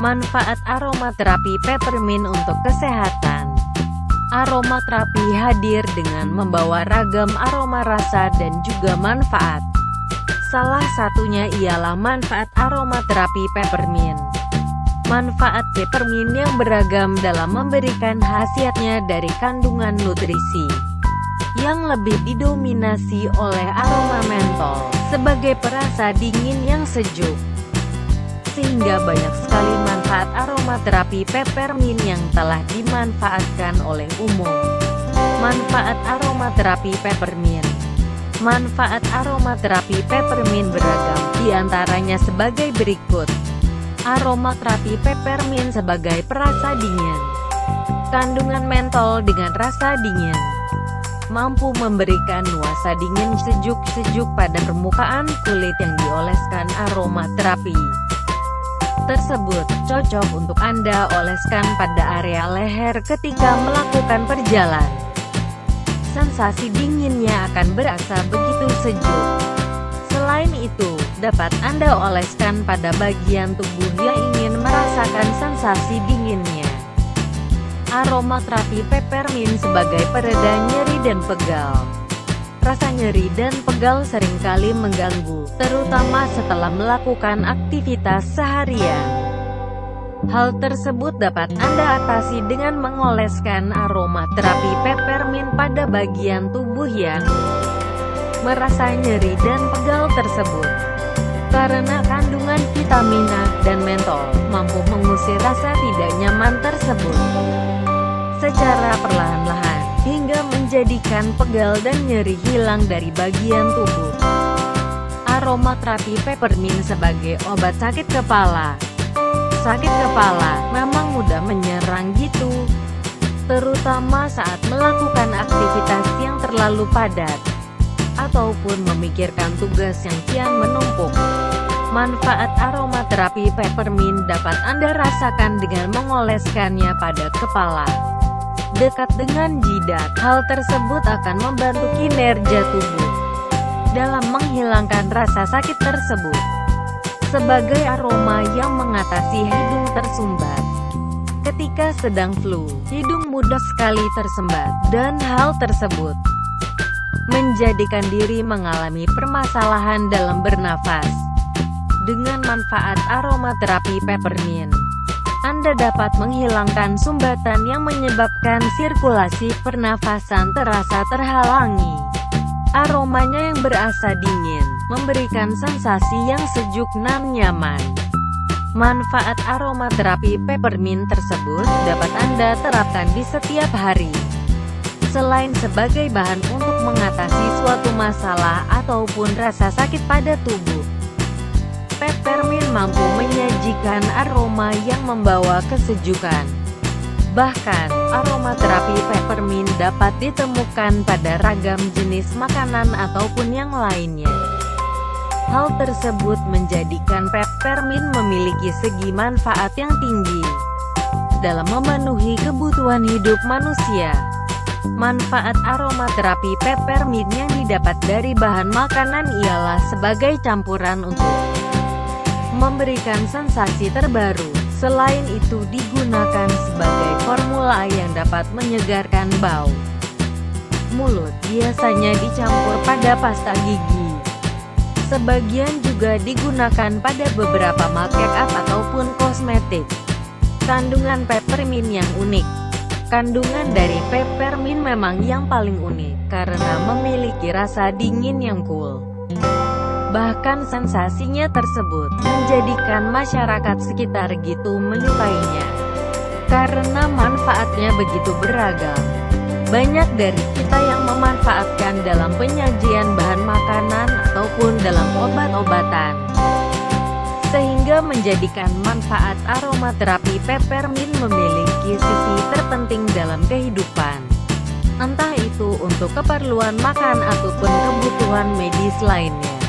Manfaat aromaterapi peppermint untuk kesehatan Aromaterapi hadir dengan membawa ragam aroma rasa dan juga manfaat. Salah satunya ialah manfaat aromaterapi peppermint. Manfaat peppermint yang beragam dalam memberikan khasiatnya dari kandungan nutrisi yang lebih didominasi oleh aroma mentol sebagai perasa dingin yang sejuk sehingga banyak sekali manfaat aromaterapi peppermint yang telah dimanfaatkan oleh umum. Manfaat aromaterapi peppermint Manfaat aromaterapi peppermint beragam, di antaranya sebagai berikut. Aromaterapi peppermint sebagai perasa dingin. Kandungan mentol dengan rasa dingin mampu memberikan nuansa dingin sejuk-sejuk pada permukaan kulit yang dioleskan aromaterapi tersebut cocok untuk Anda oleskan pada area leher ketika melakukan perjalanan. Sensasi dinginnya akan berasa begitu sejuk. Selain itu, dapat Anda oleskan pada bagian tubuh yang ingin merasakan sensasi dinginnya. Aroma terapi peppermint sebagai pereda nyeri dan pegal. Rasa nyeri dan pegal sering kali mengganggu, terutama setelah melakukan aktivitas seharian. Hal tersebut dapat Anda atasi dengan mengoleskan aroma terapi peppermint pada bagian tubuh yang merasa nyeri dan pegal tersebut. Karena kandungan vitamina dan mentol mampu mengusir rasa tidak nyaman tersebut secara perlahan-lahan hingga menjadikan pegal dan nyeri hilang dari bagian tubuh. Aromaterapi peppermint sebagai obat sakit kepala. Sakit kepala memang mudah menyerang gitu, terutama saat melakukan aktivitas yang terlalu padat ataupun memikirkan tugas yang kian menumpuk. Manfaat aromaterapi peppermint dapat Anda rasakan dengan mengoleskannya pada kepala dekat dengan jidat. Hal tersebut akan membantu kinerja tubuh dalam menghilangkan rasa sakit tersebut. Sebagai aroma yang mengatasi hidung tersumbat. Ketika sedang flu, hidung mudah sekali tersembat, dan hal tersebut menjadikan diri mengalami permasalahan dalam bernafas. Dengan manfaat aromaterapi peppermint, anda dapat menghilangkan sumbatan yang menyebabkan sirkulasi pernafasan terasa terhalangi. Aromanya yang berasa dingin, memberikan sensasi yang sejuk dan nyaman. Manfaat aromaterapi peppermint tersebut dapat Anda terapkan di setiap hari. Selain sebagai bahan untuk mengatasi suatu masalah ataupun rasa sakit pada tubuh, Peppermint mampu menyajikan aroma yang membawa kesejukan. Bahkan, aroma terapi peppermint dapat ditemukan pada ragam jenis makanan ataupun yang lainnya. Hal tersebut menjadikan peppermint memiliki segi manfaat yang tinggi dalam memenuhi kebutuhan hidup manusia. Manfaat aromaterapi peppermint yang didapat dari bahan makanan ialah sebagai campuran untuk memberikan sensasi terbaru. Selain itu digunakan sebagai formula yang dapat menyegarkan bau. Mulut biasanya dicampur pada pasta gigi. Sebagian juga digunakan pada beberapa make up ataupun kosmetik. Kandungan peppermint yang unik Kandungan dari peppermint memang yang paling unik, karena memiliki rasa dingin yang cool. Bahkan sensasinya tersebut menjadikan masyarakat sekitar gitu menyukainya. Karena manfaatnya begitu beragam. Banyak dari kita yang memanfaatkan dalam penyajian bahan makanan ataupun dalam obat-obatan. Sehingga menjadikan manfaat aromaterapi peppermint memiliki sisi terpenting dalam kehidupan. Entah itu untuk keperluan makan ataupun kebutuhan medis lainnya.